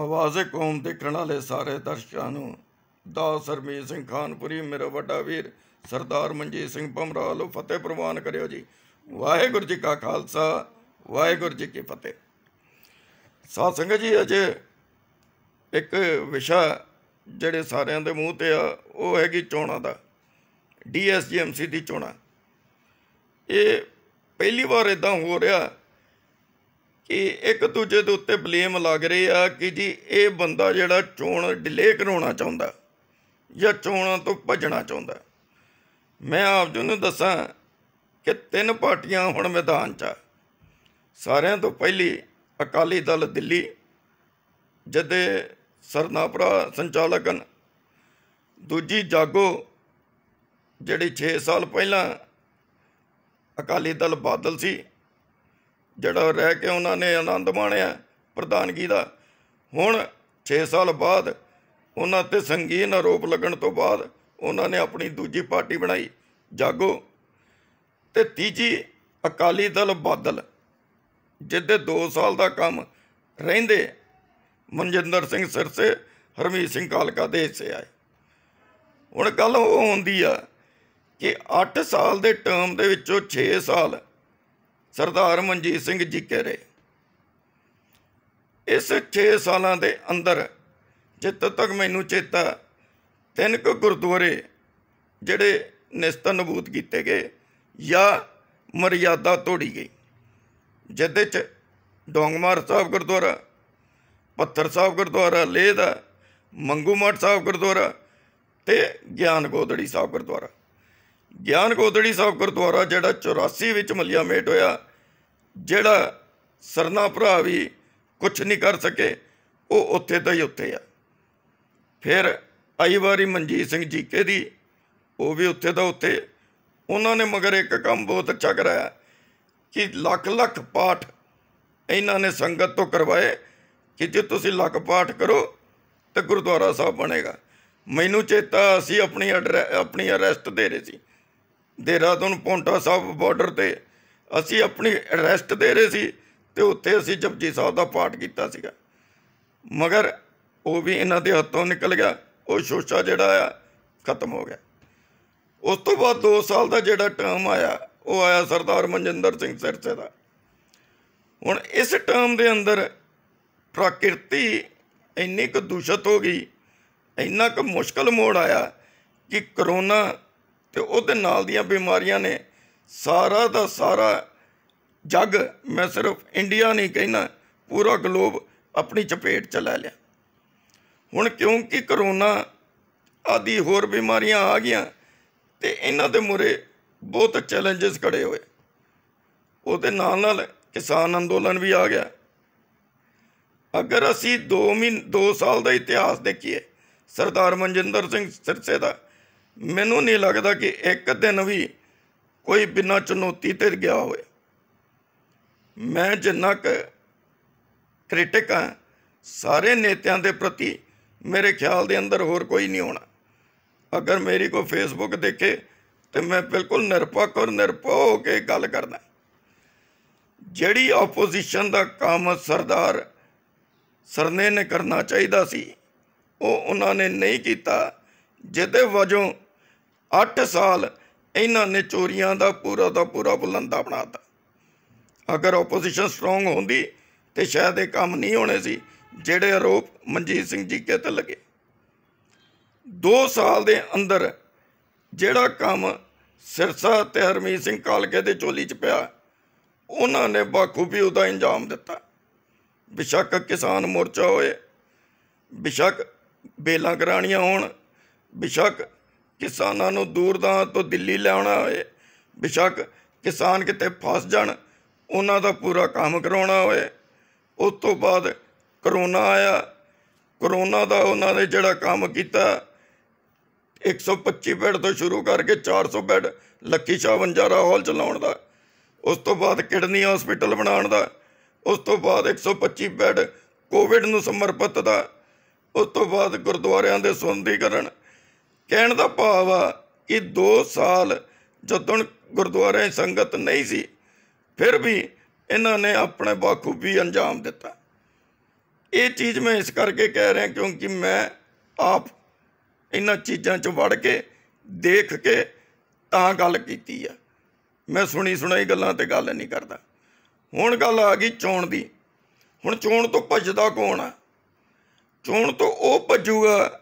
ਆਵਾਜ਼ੇ ਕੌਮ ਦੇਖਣ ਵਾਲੇ ਸਾਰੇ ਦਰਸ਼ਕਾਂ ਨੂੰ। ਦਾਸ ਸਰਮੀਤ ਸਿੰਘ ਖਾਨਪੁਰੀ, ਮੇਰਾ ਵੱਡਾ ਵੀਰ ਸਰਦਾਰ ਮਨਜੀਤ ਸਿੰਘ ਭਮਰਾ ਫਤਿਹ ਪ੍ਰਵਾਨ ਕਰਿਓ ਜੀ। ਵਾਹਿਗੁਰੂ ਜੀ ਕਾ ਖਾਲਸਾ, ਵਾਹਿਗੁਰੂ ਜੀ ਕੀ ਫਤਿਹ। ਸਾਧ ਸੰਗਤ ਜੀ, ਅਜੇ ਇੱਕ ਵਿਸ਼ਾ ਜਿਹੜੇ ਸਾਰਿਆਂ ਦੇ ਮੂੰਹ ਤੇ ਆ, ਉਹ ਹੈਗੀ ਚੋਣਾਂ ਦਾ। ਡੀਐਸਜੀਐਮਸੀ ਦੀ ਚੋਣਾਂ। ਇਹ ਪਹਿਲੀ ਵਾਰ ਇਦਾਂ ਹੋ ਰਿਹਾ ਇਹ ਇੱਕ ਦੂਜੇ ਦੇ ਉੱਤੇ ਬਲੇਮ ਲੱਗ ਰਹੇ ਆ ਕਿ ਜੀ ਇਹ ਬੰਦਾ ਜਿਹੜਾ ਚੋਣ ਡਿਲੇ ਕਰਾਉਣਾ ਚਾਹੁੰਦਾ ਜਾਂ ਚੋਣਾਂ ਤੋਂ ਭੱਜਣਾ ਚਾਹੁੰਦਾ। ਮੈਂ ਆਪ ਜੀ ਨੂੰ ਦੱਸਾਂ ਕਿ ਤਿੰਨ ਪਾਰਟੀਆਂ ਹੁਣ ਮੈਦਾਨ 'ਚ ਆ। ਸਾਰਿਆਂ ਤੋਂ ਪਹਿਲੀ ਅਕਾਲੀ ਦਲ ਦਿੱਲੀ, ਜਦੇ ਸਰਨਾਪਰਾ ਹਨ। ਦੂਜੀ ਜਾਗੋ, ਜਿਹੜੀ 6 ਸਾਲ ਪਹਿਲਾਂ ਅਕਾਲੀ ਦਲ ਬਾਦਲ ਸੀ। ਜਿਹੜਾ ਰਹਿ ਕੇ ਉਹਨਾਂ ਨੇ ਆਨੰਦ ਮਾਣਿਆ ਪ੍ਰਧਾਨਗੀ ਦਾ। ਹੁਣ 6 ਸਾਲ ਬਾਅਦ ਉਹਨਾਂ ਤੇ ਸੰਗੀਨ ਆਰੋਪ ਲੱਗਣ ਤੋਂ ਬਾਅਦ ਉਹਨਾਂ ਨੇ ਆਪਣੀ ਦੂਜੀ ਪਾਰਟੀ ਬਣਾਈ, ਜਾਗੋ। ਤੇ ਤੀਜੀ ਅਕਾਲੀ ਦਲ ਬਾਦਲ, ਜਿੱਦੇ 2 ਸਾਲ ਦਾ ਕੰਮ ਰਹਿੰਦੇ ਮਨਜਿੰਦਰ ਸਿੰਘ ਸਿਰਸੇ, ਹਰਮੀਤ ਸਿੰਘ ਕਾਲਕਾ ਦੇ ਹਿੱਸੇ ਆਏ। ਹੁਣ ਗੱਲ ਉਹ ਹੁੰਦੀ ਆ ਕਿ 8 ਸਾਲ ਦੇ ਟਰਮ ਦੇ ਵਿੱਚੋਂ 6 ਸਾਲ ਸਰਦਾਰ ਮਨਜੀਤ ਸਿੰਘ ਜੀ ਕਹਿ ਰਹੇ, ਇਸ 6 ਸਾਲਾਂ ਦੇ ਅੰਦਰ ਜਿੱਥੋਂ ਤੱਕ ਮੈਨੂੰ ਚੇਤਾ ਤਿੰਨ ਕੁ ਗੁਰਦੁਆਰੇ ਜਿਹੜੇ ਨਿਸਤਨ ਨਬੂਤ ਕੀਤੇ ਗਏ ਜਾਂ ਮਰਿਆਦਾ ਤੋੜੀ ਗਈ, ਜਿਹਦੇ ਚ ਡੋਂਗਮਾਰ ਸਾਹਿਬ ਗੁਰਦੁਆਰਾ, ਪੱਥਰ ਸਾਹਿਬ ਗੁਰਦੁਆਰਾ, ਲੇਹ ਦਾ, ਮੰਗੂ ਮਠ ਸਾਹਿਬ ਗੁਰਦੁਆਰਾ ਤੇ ਗਿਆਨ ਗੋਦੜੀ ਸਾਹਿਬ ਗੁਰਦੁਆਰਾ। ਗਿਆਨ ਗੋਦੜੀ ਸਾਹਿਬ ਗੁਰਦੁਆਰਾ, ਜਿਹੜਾ 84 ਵਿੱਚ ਮਲਿਆ ਮੇਟ ਹੋਇਆ, ਜਿਹੜਾ ਸਰਨਾ ਭਰਾ ਵੀ ਕੁਝ ਨਹੀਂ ਕਰ ਸਕੇ, ਉਹ ਉੱਥੇ ਦਾ ਹੀ ਉੱਥੇ ਆ। ਫਿਰ ਆਈ ਵਾਰੀ ਮਨਜੀਤ ਸਿੰਘ ਜੀਕੇ ਦੀ, ਉਹ ਵੀ ਉੱਥੇ ਦਾ ਉੱਥੇ। ਉਹਨਾਂ ਨੇ ਮਗਰ ਇੱਕ ਕੰਮ ਬਹੁਤ ਅੱਛਾ ਕਰਾਇਆ, ਕਿ ਲੱਖ ਲੱਖ ਪਾਠ ਇਹਨਾਂ ਨੇ ਸੰਗਤ ਤੋਂ ਕਰਵਾਏ, ਕਿ ਜੇ ਤੁਸੀਂ ਲੱਖ ਪਾਠ ਕਰੋ, ਤਾਂ ਗੁਰਦੁਆਰਾ ਸਾਹਿਬ ਬਣੇਗਾ। ਮੈਨੂੰ ਚੇਤਾ ਅਸੀਂ ਆਪਣੀ ਆਪਣੀ ਅਰੈਸਟ ਦੇ ਰਹੇ ਸੀ। ਦੇਹਰਾਦੂਨ, ਪੌਂਟਾ ਸਾਹਿਬ ਬਾਰਡਰ ਤੇ ਅਸੀਂ ਆਪਣੀ ਅਰੈਸਟ ਦੇ ਰਹੇ ਸੀ ਤੇ ਉੱਥੇ ਅਸੀਂ ਜਪਜੀ ਸਾਹਿਬ ਦਾ ਪਾਠ ਕੀਤਾ ਸੀਗਾ। ਮਗਰ ਉਹ ਵੀ ਇਹਨਾਂ ਦੇ ਹੱਥੋਂ ਨਿਕਲ ਗਿਆ, ਉਹ ਸ਼ੋਸ਼ਾ ਜਿਹੜਾ ਆ ਖਤਮ ਹੋ ਗਿਆ। ਉਸ ਤੋਂ ਬਾਅਦ 2 ਸਾਲ ਦਾ ਜਿਹੜਾ ਟਰਮ ਆਇਆ, ਉਹ ਆਇਆ ਸਰਦਾਰ ਮਨਜਿੰਦਰ ਸਿੰਘ ਸਿਰਸੇ ਦਾ। ਹੁਣ ਇਸ ਟਰਮ ਦੇ ਅੰਦਰ ਪ੍ਰਕਿਰਤੀ ਇੰਨੀ ਕੁ ਦੂਸ਼ਿਤ ਹੋ ਗਈ, ਇੰਨਾ ਕੁ ਮੁਸ਼ਕਲ ਮੋੜ ਆਇਆ ਕਿ ਕਰੋਨਾ ਅਤੇ ਉਹਦੇ ਨਾਲ ਦੀਆਂ ਬਿਮਾਰੀਆਂ ਨੇ ਸਾਰਾ ਦਾ ਸਾਰਾ ਜੱਗ ਮੈਂ ਸਿਰਫ ਇੰਡੀਆ ਨਹੀਂ ਕਹਿਣਾ ਪੂਰਾ ਗਲੋਬ ਆਪਣੀ ਚਪੇਟ ਚ ਲੈ ਲਿਆ। ਹੁਣ ਕਿਉਂਕਿ ਕਰੋਨਾ ਆਦੀ ਹੋਰ ਬਿਮਾਰੀਆਂ ਆ ਗਈਆਂ ਤੇ ਇਹਨਾਂ ਦੇ ਮੁਰੇ ਬਹੁਤ ਚੈਲੰਜਸ ਖੜੇ ਹੋਏ। ਉਹਦੇ ਨਾਲ ਨਾਲ ਕਿਸਾਨ ਅੰਦੋਲਨ ਵੀ ਆ ਗਿਆ। ਅਗਰ ਅਸੀਂ 2 ਮਹੀਨੇ 2 ਸਾਲ ਦਾ ਇਤਿਹਾਸ ਦੇਖੀਏ, ਸਰਦਾਰ ਮਨਜਿੰਦਰ ਸਿੰਘ ਸਿਰਸੇ ਦਾ ਮੈਨੂੰ ਨਹੀਂ ਲੱਗਦਾ ਕਿ ਇੱਕ ਦਿਨ ਵੀ ਕੋਈ ਬਿਨਾਂ ਚੁਣੌਤੀ ਤੇ ਗਿਆ ਹੋਵੇ। ਮੈਂ ਜਿੰਨਾ ਕੁ ਕ੍ਰਿਟਿਕ ਹਾਂ, ਸਾਰੇ ਨੇਤਿਆਂ ਦੇ ਪ੍ਰਤੀ ਮੇਰੇ ਖਿਆਲ ਦੇ ਅੰਦਰ ਹੋਰ ਕੋਈ ਨਹੀਂ ਹੋਣਾ। ਅਗਰ ਮੇਰੀ ਕੋ ਫੇਸਬੁੱਕ ਦੇਖੇ, ਤੇ ਮੈਂ ਬਿਲਕੁਲ ਨਿਰਪੱਖ ਔਰ ਨਿਰਪੋ ਹੋ ਕੇ ਗੱਲ ਕਰਦਾ। ਜਿਹੜੀ ਆਪੋਜੀਸ਼ਨ ਦਾ ਕੰਮ ਸਰਦਾਰ ਸਰਨੇ ਨੇ ਕਰਨਾ ਚਾਹੀਦਾ ਸੀ, ਉਹ ਉਹਨਾਂ ਨੇ ਨਹੀਂ ਕੀਤਾ, ਜਿਹਦੇ ਵਜੋਂ 8 ਸਾਲ ਇਹਨਾਂ ਨੇ ਚੋਰੀਆਂ ਦਾ ਪੂਰਾ ਦਾ ਪੂਰਾ ਬੁਲੰਦਾ ਬਣਾਤਾ ਅਗਰ ਆਪੋਜੀਸ਼ਨ ਸਟਰੋਂਗ ਹੁੰਦੀ ਤੇ ਸ਼ਾਇਦ ਇਹ ਕੰਮ ਨਹੀਂ ਹੋਣੇ ਸੀ ਜਿਹੜੇ ਆਰੋਪ ਮਨਜੀਤ ਸਿੰਘ ਜੀ ਕੇ ਤੇ ਲੱਗੇ। 2 ਸਾਲ ਦੇ ਅੰਦਰ ਜਿਹੜਾ ਕੰਮ ਸਿਰਸਾ ਤੇ ਹਰਮੀਤ ਸਿੰਘ ਕਾਲਕੇ ਦੇ ਚੋਲੀ 'ਚ ਪਿਆ, ਉਹਨਾਂ ਨੇ ਬਾਖੂਬੀ ਉਹਦਾ ਇੰਜਾਮ ਦਿੱਤਾ। ਬਿਸ਼ੱਕ ਕਿਸਾਨ ਮੋਰਚਾ ਹੋਏ, ਬਿਸ਼ੱਕ ਬੇਲਾਂ ਕਰਾਣੀਆਂ ਹੋਣ, ਬਿਸ਼ੱਕ ਕਿਸਾਨਾਂ ਨੂੰ ਦੂਰ ਦੂਰਦਾਂ ਤੋਂ ਦਿੱਲੀ ਲਿਆਉਣਾ ਹੋਏ, ਬਿਸ਼ੱਕ ਕਿਸਾਨ ਕਿਤੇ ਫਸ ਜਾਣ, ਉਹਨਾਂ ਦਾ ਪੂਰਾ ਕੰਮ ਕਰਾਉਣਾ ਹੋਏ। ਉਸ ਤੋਂ ਬਾਅਦ ਕਰੋਨਾ ਆਇਆ। ਕਰੋਨਾ ਦਾ ਉਹਨਾਂ ਨੇ ਜਿਹੜਾ ਕੰਮ ਕੀਤਾ 125 ਬੈੱਡ ਤੋਂ ਸ਼ੁਰੂ ਕਰਕੇ 400 ਬੈੱਡ ਲੱਕੀ ਸ਼ਾਹ ਵੰਜਾਰਾ ਹਾਲ ਚਲਾਉਣ ਦਾ, ਉਸ ਤੋਂ ਬਾਅਦ ਕਿਡਨੀ ਹਸਪੀਟਲ ਬਣਾਉਣ ਦਾ, ਉਸ ਤੋਂ ਬਾਅਦ 125 ਬੈੱਡ ਕੋਵਿਡ ਨੂੰ ਸਮਰਪਿਤ ਦਾ, ਉਸ ਤੋਂ ਬਾਅਦ ਗੁਰਦੁਆਰਿਆਂ ਦੇ ਸੁੰਦੀਕਰਨ ਕਹਿਣ ਦਾ ਭਾਵ ਆ ਕਿ 2 ਸਾਲ ਜਦੋਂ ਗੁਰਦੁਆਰੇ ਸੰਗਤ ਨਹੀਂ ਸੀ, ਫਿਰ ਵੀ ਇਹਨਾਂ ਨੇ ਆਪਣੇ ਬਾਖੂਬੀ ਅੰਜਾਮ ਦਿੱਤਾ। ਇਹ ਚੀਜ਼ ਮੈਂ ਇਸ ਕਰਕੇ ਕਹਿ ਰਿਹਾ ਕਿਉਂਕਿ ਮੈਂ ਆਪ ਇਹਨਾਂ ਚੀਜ਼ਾਂ 'ਚ ਵੜ ਕੇ, ਦੇਖ ਕੇ ਤਾਂ ਗੱਲ ਕੀਤੀ ਆ। ਮੈਂ ਸੁਣੀ ਸੁਣਾਈ ਗੱਲਾਂ ਤੇ ਗੱਲ ਨਹੀਂ ਕਰਦਾ। ਹੁਣ ਗੱਲ ਆ ਗਈ ਚੋਣ ਦੀ। ਹੁਣ ਚੋਣ ਤੋਂ ਭੱਜਦਾ ਕੌਣ ਆ? ਚੋਣ ਤੋਂ ਉਹ ਭੱਜੂਗਾ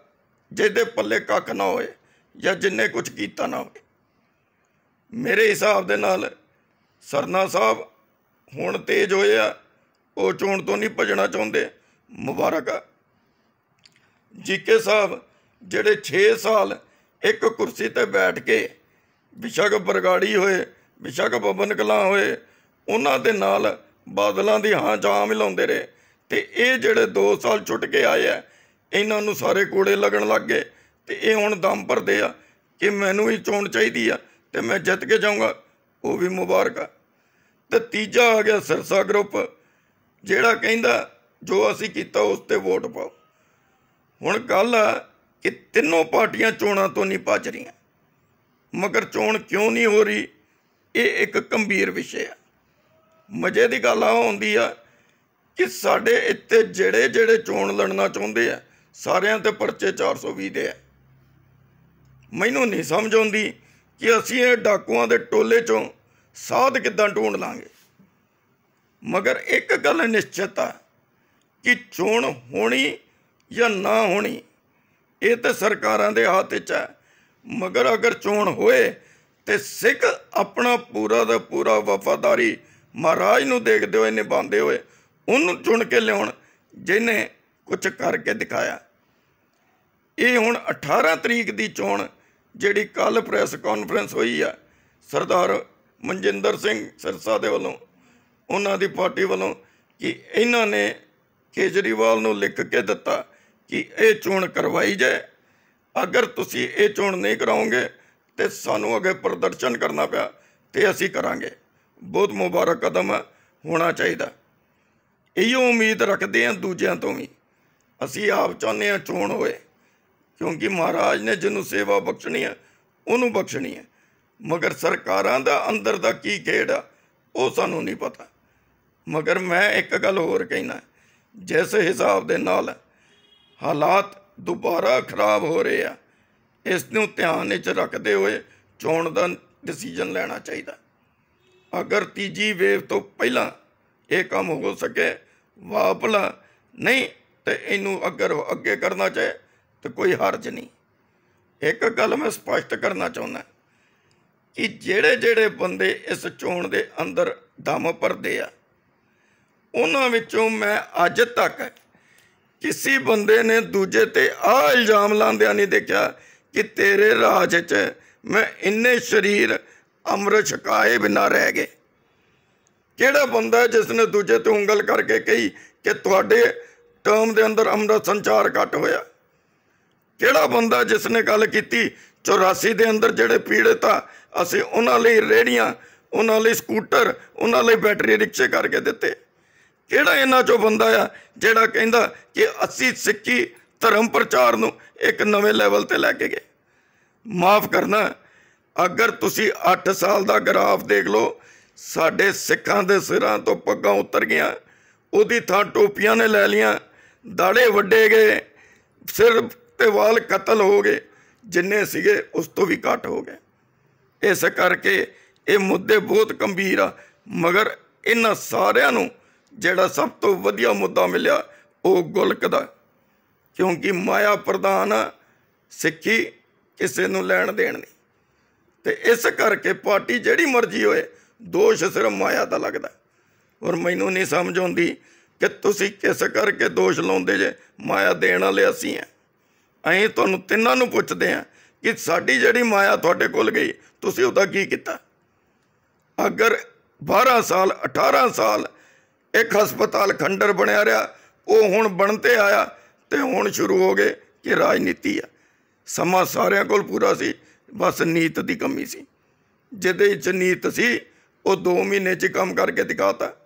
ਜਿਹਦੇ ਪੱਲੇ ਕੱਖ ਨਾ ਹੋਏ ਜਾਂ ਜਿੰਨੇ ਕੁਝ ਕੀਤਾ ਨਾ ਹੋਵੇ। ਮੇਰੇ ਹਿਸਾਬ ਦੇ ਨਾਲ ਸਰਨਾ ਸਾਹਿਬ ਹੁਣ ਤੇਜ ਹੋਏ ਆ, ਉਹ ਚੋਣ ਤੋਂ ਨਹੀਂ ਭੱਜਣਾ ਚਾਹੁੰਦੇ। ਮੁਬਾਰਕ ਆ। ਜੀਕੇ ਸਾਹਿਬ ਜਿਹੜੇ 6 ਸਾਲ ਇੱਕ ਕੁਰਸੀ ਤੇ ਬੈਠ ਕੇ ਵਿਸ਼ਾਖ ਬਰਗਾੜੀ ਹੋਏ ਵਿਸ਼ਾਖ ਬਬਨ ਕਲਾਂ ਹੋਏ, ਉਹਨਾਂ ਦੇ ਨਾਲ ਬਾਦਲਾਂ ਦੀ ਹਾਂ ਜਾਂ ਮਿਲਾਉਂਦੇ ਰਹੇ। ਤੇ ਇਹ ਜਿਹੜੇ 2 ਸਾਲ ਛੁੱਟ ਕੇ ਆਏ ਆ ਇਹਨਾਂ ਨੂੰ ਸਾਰੇ ਕੋੜੇ ਲੱਗਣ ਲੱਗ ਗਏ ਤੇ ਇਹ ਹੁਣ ਦਮ ਭਰਦੇ ਆ ਕਿ ਮੈਨੂੰ ਹੀ ਚੋਣ ਚਾਹੀਦੀ ਆ ਤੇ ਮੈਂ ਜਿੱਤ ਕੇ ਜਾਊਂਗਾ, ਉਹ ਵੀ ਮੁਬਾਰਕ ਆ। ਤੇ ਤੀਜਾ ਆ ਗਿਆ ਸਿਰਸਾ ਗਰੁੱਪ ਜਿਹੜਾ ਕਹਿੰਦਾ ਜੋ ਅਸੀਂ ਕੀਤਾ ਉਸ ਤੇ ਵੋਟ ਪਾਓ। ਹੁਣ ਗੱਲ ਆ ਕਿ ਤਿੰਨੋਂ ਪਾਰਟੀਆਂ ਚੋਣਾਂ ਤੋਂ ਨਹੀਂ ਭੱਜ ਰਹੀਆਂ, ਮਗਰ ਚੋਣ ਕਿਉਂ ਨਹੀਂ ਹੋ ਰਹੀ, ਇਹ ਇੱਕ ਗੰਭੀਰ ਵਿਸ਼ੇ ਆ। ਮਜ਼ੇ ਦੀ ਗੱਲ ਆ ਹੁੰਦੀ ਆ ਕਿ ਸਾਡੇ ਇੱਥੇ ਜਿਹੜੇ ਜਿਹੜੇ ਚੋਣ ਲੜਨਾ ਚਾਹੁੰਦੇ ਆ ਸਾਰਿਆਂ ਤੇ ਪਰਚੇ 420 ਦੇ ਆ। ਮੈਨੂੰ ਨਹੀਂ ਸਮਝ ਆਉਂਦੀ ਕਿ ਅਸੀਂ ਇਹ ਡਾਕੂਆਂ ਦੇ ਟੋਲੇ ਚੋਂ ਸਾਧ ਕਿੱਦਾਂ ਢੂੰਡ ਲਾਂਗੇ। ਮਗਰ ਇੱਕ ਗੱਲ ਨਿਸ਼ਚਿਤ ਆ ਕਿ ਚੋਣ ਹੋਣੀ ਜਾਂ ਨਾ ਹੋਣੀ, ਇਹ ਤਾਂ ਸਰਕਾਰਾਂ ਦੇ ਹੱਥ 'ਚ ਹੈ ਮਗਰ ਅਗਰ ਚੋਣ ਹੋਏ ਤੇ ਸਿੱਖ ਆਪਣਾ ਪੂਰਾ ਦਾ ਪੂਰਾ ਵਫਾਦਾਰੀ ਮਹਾਰਾਜ ਨੂੰ ਦੇਖਦੇ ਹੋਏ ਨਿਭਾਉਂਦੇ ਹੋਏ ਉਹਨੂੰ ਚੁਣ ਕੇ ਲਿਆਉਣ, ਜਿਹਨੇ ਕੁਝ ਕਰਕੇ ਦਿਖਾਇਆ। ਇਹ ਹੁਣ 18 ਤਰੀਕ ਦੀ ਚੋਣ ਜਿਹੜੀ ਕੱਲ ਪ੍ਰੈਸ ਕਾਨਫਰੰਸ ਹੋਈ ਆ, ਸਰਦਾਰ ਮਨਜਿੰਦਰ ਸਿੰਘ ਸਿਰਸਾ ਦੇ ਵੱਲੋਂ, ਉਹਨਾਂ ਦੀ ਪਾਰਟੀ ਵੱਲੋਂ ਕਿ ਇਹਨਾਂ ਨੇ ਕੇਜਰੀਵਾਲ ਨੂੰ ਲਿਖ ਕੇ ਦਿੱਤਾ ਕਿ ਇਹ ਚੋਣ ਕਰਵਾਈ ਜਾਏ। ਅਗਰ ਤੁਸੀਂ ਇਹ ਚੋਣ ਨਹੀਂ ਕਰਾਉਂਗੇ ਤੇ ਸਾਨੂੰ ਅੱਗੇ ਪ੍ਰਦਰਸ਼ਨ ਕਰਨਾ ਪਿਆ ਤੇ ਅਸੀਂ ਕਰਾਂਗੇ। ਬਹੁਤ ਮੁਬਾਰਕ ਕਦਮ ਹੈ ਹੋਣਾ ਚਾਹੀਦਾ। ਇਹੋ ਉਮੀਦ ਰੱਖਦੇ ਹਾਂ ਦੂਜਿਆਂ ਤੋਂ ਵੀ। ਅਸੀਂ ਆਪ ਚਾਹੁੰਦੇ ਹਾਂ ਚੋਣ ਹੋਏ ਕਿਉਂਕਿ ਮਹਾਰਾਜ ਨੇ ਜਿਹਨੂੰ ਸੇਵਾ ਬਖਸ਼ਣੀ ਹੈ, ਉਹਨੂੰ ਬਖਸ਼ਣੀ ਹੈ। ਮਗਰ ਸਰਕਾਰਾਂ ਦਾ ਅੰਦਰ ਦਾ ਕੀ ਖੇਡ ਆ, ਉਹ ਸਾਨੂੰ ਨਹੀਂ ਪਤਾ। ਮਗਰ ਮੈਂ ਇੱਕ ਗੱਲ ਹੋਰ ਕਹਿਣਾ ਜਿਸ ਹਿਸਾਬ ਦੇ ਨਾਲ ਹਾਲਾਤ ਦੁਬਾਰਾ ਖਰਾਬ ਹੋ ਰਹੇ ਆ, ਇਸ ਨੂੰ ਧਿਆਨ ਵਿੱਚ ਰੱਖਦੇ ਹੋਏ ਚੋਣ ਦਾ ਡਿਸੀਜਨ ਲੈਣਾ ਚਾਹੀਦਾ। ਅਗਰ ਤੀਜੀ ਵੇਵ ਤੋਂ ਪਹਿਲਾਂ ਇਹ ਕੰਮ ਹੋ ਸਕੇ ਵਾਹ ਭਲਾ ਨਹੀਂ, ਤੇ ਇਹਨੂੰ ਅਗਰ ਅੱਗੇ ਕਰਨਾ ਚਾਹੇ ਤੇ ਕੋਈ ਹਰਜ ਨਹੀਂ। ਇੱਕ ਗੱਲ ਮੈਂ ਸਪਸ਼ਟ ਕਰਨਾ ਚਾਹੁੰਦਾ ਕਿ ਜਿਹੜੇ ਜਿਹੜੇ ਬੰਦੇ ਇਸ ਚੋਣ ਦੇ ਅੰਦਰ ਦਮ ਭਰਦੇ ਆ, ਉਹਨਾਂ ਵਿੱਚੋਂ ਮੈਂ ਅੱਜ ਤੱਕ ਕਿਸੇ ਬੰਦੇ ਨੇ ਦੂਜੇ ਤੇ ਆ ਇਲਜ਼ਾਮ ਲਾਉਂਦਿਆਂ ਨਹੀਂ ਦੇਖਿਆ ਕਿ ਤੇਰੇ ਰਾਜ 'ਚ ਮੈਂ ਇੰਨੇ ਸ਼ਰੀਰ ਅੰਮ੍ਰਿਤ ਛਕਾਏ ਬਿਨਾ ਰਹਿ ਗਏ। ਕਿਹੜਾ ਬੰਦਾ ਜਿਸ ਨੇ ਦੂਜੇ ਤੇ ਉਂਗਲ ਕਰਕੇ ਕਹੀ ਕਿ ਤੁਹਾਡੇ ਟਰਮ ਦੇ ਅੰਦਰ ਅੰਮ੍ਰਿਤ ਸੰਚਾਰ ਘਟ ਹੋਇਆ? ਕਿਹੜਾ ਬੰਦਾ ਜਿਸ ਨੇ ਗੱਲ ਕੀਤੀ 84 ਦੇ ਅੰਦਰ ਜਿਹੜੇ ਪੀੜਤ ਆ, ਅਸੀਂ ਉਹਨਾਂ ਲਈ ਰੇੜੀਆਂ ਉਹਨਾਂ ਲਈ ਸਕੂਟਰ, ਉਹਨਾਂ ਲਈ ਬੈਟਰੀ ਰਿਕਸ਼ੇ ਕਰਕੇ ਦਿੱਤੇ। ਕਿਹੜਾ ਇਹਨਾਂ ਚੋਂ ਬੰਦਾ ਆ ਜਿਹੜਾ ਕਹਿੰਦਾ ਕਿ ਅਸੀਂ ਸਿੱਖੀ ਧਰਮ ਪ੍ਰਚਾਰ ਨੂੰ ਇੱਕ ਨਵੇਂ ਲੈਵਲ ਤੇ ਲੈ ਕੇ ਗਏ? ਮਾਫ ਕਰਨਾ, ਅਗਰ ਤੁਸੀਂ 8 ਸਾਲ ਦਾ ਗ੍ਰਾਫ ਦੇਖ ਲਓ, ਸਾਡੇ ਸਿੱਖਾਂ ਦੇ ਸਿਰਾਂ ਤੋਂ ਪੱਗਾਂ ਉਤਰ ਗਈਆਂ, ਉਹਦੀ ਥਾਂ ਟੋਪੀਆਂ ਨੇ ਲੈ ਲੀਆਂ ਦਾੜੇ ਵੱਡੇ ਗਏ ਸਿਰ ਤੇ ਵਾਲ ਕਤਲ ਹੋ ਗਏ ਜਿੰਨੇ ਸੀਗੇ ਉਸ ਤੋਂ ਵੀ ਘੱਟ ਹੋ ਗਏ। ਇਸ ਕਰਕੇ ਇਹ ਮੁੱਦੇ ਬਹੁਤ ਗੰਭੀਰ ਆ ਮਗਰ ਇਹਨਾਂ ਸਾਰਿਆਂ ਨੂੰ ਜਿਹੜਾ ਸਭ ਤੋਂ ਵਧੀਆ ਮੁੱਦਾ ਮਿਲਿਆ ਉਹ ਗੁਲਕ ਦਾ। ਕਿਉਂਕਿ ਮਾਇਆ ਪ੍ਰਧਾਨ ਆ, ਸਿੱਖੀ ਕਿਸੇ ਨੂੰ ਲੈਣ ਦੇਣ ਨਹੀਂ। ਤੇ ਇਸ ਕਰਕੇ ਪਾਰਟੀ ਜਿਹੜੀ ਮਰਜ਼ੀ ਹੋਏ ਦੋਸ਼ ਸਿਰਫ ਮਾਇਆ ਦਾ ਲੱਗਦਾ। ਔਰ ਮੈਨੂੰ ਨਹੀਂ ਸਮਝ ਆਉਂਦੀ ਕਿ ਤੁਸੀਂ ਕਿਸ ਕਰਕੇ ਦੋਸ਼ ਲਾਉਂਦੇ ਜੇ ਮਾਇਆ ਦੇਣ ਵਾਲੇ ਅਸੀਂ ਆ। ਅਸੀਂ ਤੁਹਾਨੂੰ ਤਿੰਨਾਂ ਨੂੰ ਪੁੱਛਦੇ ਹਾਂ ਕਿ ਸਾਡੀ ਜਿਹੜੀ ਮਾਇਆ ਤੁਹਾਡੇ ਕੋਲ ਗਈ, ਤੁਸੀਂ ਉਹਦਾ ਕੀ ਕੀਤਾ? ਅਗਰ 12 ਸਾਲ 18 ਸਾਲ ਇੱਕ ਹਸਪਤਾਲ ਖੰਡਰ ਬਣਿਆ ਰਿਹਾ, ਉਹ ਹੁਣ ਬਣ ਤੇ ਆਇਆ ਤੇ ਹੁਣ ਸ਼ੁਰੂ ਹੋ ਗਏ ਕਿ ਰਾਜਨੀਤੀ ਆ। ਸਮਾਂ ਸਾਰਿਆਂ ਕੋਲ ਪੂਰਾ ਸੀ, ਬਸ ਨੀਤ ਦੀ ਕਮੀ ਸੀ। ਜਿਹਦੇ ਵਿੱਚ ਨੀਤ ਸੀ, ਉਹ 2 ਮਹੀਨੇ 'ਚ ਕੰਮ ਕਰਕੇ ਦਿਖਾਤਾ।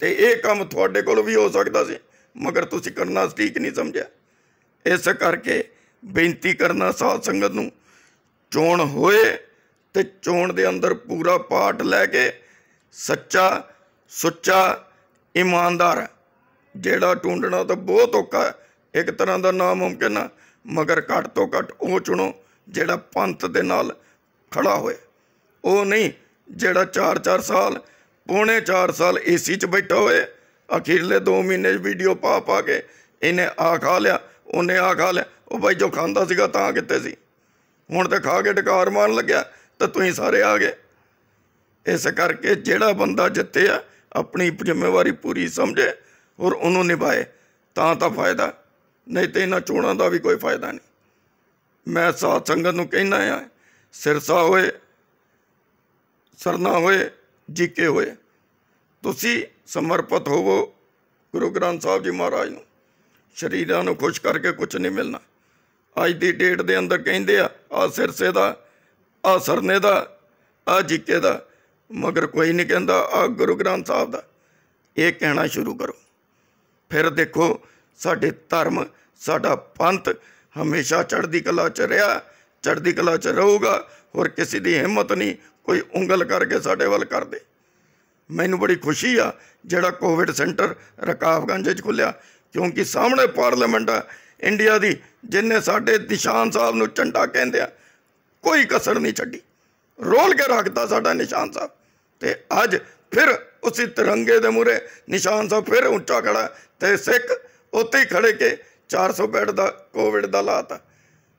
ਤੇ ਇਹ ਕੰਮ ਤੁਹਾਡੇ ਕੋਲ ਵੀ ਹੋ ਸਕਦਾ ਸੀ, ਮਗਰ ਤੁਸੀਂ ਕਰਨਾ ਠੀਕ ਨਹੀਂ ਸਮਝਿਆ। ਇਸ ਕਰਕੇ ਬੇਨਤੀ ਕਰਨਾ ਸਾਧ ਸੰਗਤ ਨੂੰ, ਚੋਣ ਹੋਏ ਤੇ ਚੋਣ ਦੇ ਅੰਦਰ ਪੂਰਾ ਪਾਠ ਲੈ ਕੇ ਸੱਚਾ, ਸੁੱਚਾ, ਇਮਾਨਦਾਰ, ਜਿਹੜਾ ਢੂੰਡਣਾ ਤਾਂ ਬਹੁਤ ਔਖਾ ਇੱਕ ਤਰ੍ਹਾਂ ਦਾ ਨਾਮੁਮਕਿਨ ਆ, ਮਗਰ ਘੱਟ ਤੋਂ ਘੱਟ ਉਹ ਚੁਣੋ ਜਿਹੜਾ ਪੰਥ ਦੇ ਨਾਲ ਖੜਾ ਹੋਏ। ਉਹ ਨਹੀਂ, ਜਿਹੜਾ 4-4 ਸਾਲ, ਪੌਣੇ 4 ਸਾਲ ਏਸੀ 'ਚ ਬੈਠਾ ਹੋਏ, ਅਖੀਰਲੇ 2 ਮਹੀਨੇ 'ਚ ਵੀਡੀਓ ਪਾ ਪਾ ਕੇ ਇਹਨੇ ਆ ਖਾ ਲਿਆ ਉਹਨੇ ਆ ਖਾ ਲਿਆ। ਉਹ ਬਾਈ ਜੋ ਖਾਂਦਾ ਸੀਗਾ ਤਾਂ ਕਿੱਥੇ ਸੀ? ਹੁਣ ਤਾਂ ਖਾ ਕੇ ਟਕਾਰ ਮਾਰਨ ਲੱਗਿਆ, ਤਾਂ ਤੁਸੀਂ ਸਾਰੇ ਆ ਗਏ। ਇਸ ਕਰਕੇ ਜਿਹੜਾ ਬੰਦਾ ਜਿੱਤਿਆ ਆਪਣੀ ਜ਼ਿੰਮੇਵਾਰੀ ਪੂਰੀ ਸਮਝੇ ਔਰ ਉਹਨੂੰ ਨਿਭਾਏ, ਤਾਂ ਤਾਂ ਫਾਇਦਾ। ਨਹੀਂ ਤੇ ਇਹਨਾਂ ਚੋਣਾਂ ਦਾ ਵੀ ਕੋਈ ਫਾਇਦਾ ਨਹੀਂ। ਮੈਂ ਸਾਧ ਸੰਗਤ ਨੂੰ ਕਹਿਣਾ ਆ ਸਿਰਸਾ ਹੋਏ, ਸਰਨਾ ਹੋਏ, ਜੀਕੇ ਹੋਏ। ਤੁਸੀਂ ਸਮਰਪਿਤ ਹੋਵੋ, ਗੁਰੂ ਗ੍ਰੰਥ ਸਾਹਿਬ ਜੀ ਮਹਾਰਾਜ ਨੂੰ। ਸ਼ਰੀਰਾਂ ਨੂੰ ਖੁਸ਼ ਕਰਕੇ ਕੁਝ ਨਹੀਂ ਮਿਲਣਾ। ਅੱਜ ਦੀ ਡੇਟ ਦੇ ਅੰਦਰ ਕਹਿੰਦੇ ਆ ਆ ਸਿਰਸੇ ਦਾ ਆ ਸਰਨੇ ਦਾ ਆ ਜੀਕੇ ਦਾ। ਮਗਰ ਕੋਈ ਨਹੀਂ ਕਹਿੰਦਾ ਆ ਗੁਰੂ ਗ੍ਰੰਥ ਸਾਹਿਬ ਦਾ। ਇਹ ਕਹਿਣਾ ਸ਼ੁਰੂ ਕਰੋ। ਫਿਰ ਦੇਖੋ, ਸਾਡੇ ਧਰਮ, ਸਾਡਾ ਪੰਥ ਹਮੇਸ਼ਾ ਚੜ੍ਹਦੀ ਕਲਾ ਚ ਰਿਹਾ, ਚੜ੍ਹਦੀ ਕਲਾ ਚ ਰਹੂਗਾ। ਹੋਰ ਕਿਸੇ ਦੀ ਹਿੰਮਤ ਨਹੀਂ, ਕੋਈ ਉਂਗਲ ਕਰਕੇ ਸਾਡੇ ਵੱਲ ਕਰਦੇ। ਮੈਨੂੰ ਬੜੀ ਖੁਸ਼ੀ ਆ, ਜਿਹੜਾ ਕੋਵਿਡ ਸੈਂਟਰ ਰਕਾਬਗੰਜ 'ਚ ਖੁੱਲਿਆ। ਕਿਉਂਕਿ ਸਾਹਮਣੇ ਪਾਰਲੀਮੈਂਟ ਹੈ ਇੰਡੀਆ ਦੀ, ਜਿਨੇ ਸਾਡੇ ਨਿਸ਼ਾਨ ਸਾਹਿਬ ਨੂੰ ਝੰਡਾ ਕਹਿੰਦੇ ਆ, ਕੋਈ ਕਸਰ ਨਹੀਂ ਛੱਡੀ। ਰੋਲ ਕੇ ਰੱਖਦਾ ਸਾਡਾ ਨਿਸ਼ਾਨ ਸਾਹਿਬ। ਤੇ ਅੱਜ ਫਿਰ ਉਸੇ ਤਿਰੰਗੇ ਦੇ ਮੂਰੇ ਨਿਸ਼ਾਨ ਸਾਹਿਬ ਫਿਰ ਉੱਚਾ ਖੜਾ ਤੇ ਸਿੱਖ ਉੱਥੇ ਹੀ ਖੜੇ ਕੇ 400 ਬੈੱਡ ਦਾ ਕੋਵਿਡ ਦਾ ਲਾਤਾ।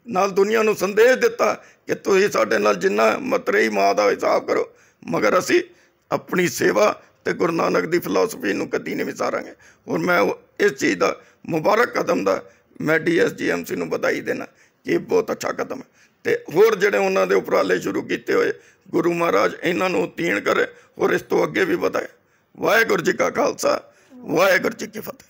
ਨਾਲ ਦੁਨੀਆ ਨੂੰ ਸੰਦੇਸ਼ ਦਿੱਤਾ ਕਿ ਤੁਸੀਂ ਸਾਡੇ ਨਾਲ ਜਿੰਨਾ ਮਤਰੇਈ ਮਾਂ ਦਾ ਹਿਸਾਬ ਕਰੋ, ਮਗਰ ਅਸੀਂ ਆਪਣੀ ਸੇਵਾ ਤੇ ਗੁਰੂ ਨਾਨਕ ਦੀ ਫਿਲਾਸਫੀ ਨੂੰ ਕਦੀ ਨਹੀਂ ਵਿਸਾਰਾਂਗੇ। ਔਰ ਮੈਂ ਉਹ- ਇਸ ਚੀਜ਼ ਦਾ ਮੁਬਾਰਕ ਕਦਮ ਦਾ ਮੈਂ ਡੀਐਸਜੀਐਮਸੀ ਨੂੰ ਵਧਾਈ ਦੇਣਾ ਕਿ ਇਹ ਬਹੁਤ ਅੱਛਾ ਕਦਮ ਹੈ। ਤੇ ਹੋਰ ਜਿਹੜੇ ਉਹਨਾਂ ਦੇ ਉਪਰਾਲੇ ਸ਼ੁਰੂ ਕੀਤੇ ਹੋਏ, ਗੁਰੂ ਮਹਾਰਾਜ ਇਹਨਾਂ ਨੂੰ ਤੀਣ ਕਰੇ ਔਰ ਇਸ ਤੋਂ ਅੱਗੇ ਵੀ ਵਧਾਏ। ਵਾਹਿਗੁਰੂ ਜੀ ਕਾ ਖਾਲਸਾ, ਵਾਹਿਗੁਰੂ ਜੀ ਕੀ ਫਤਿਹ।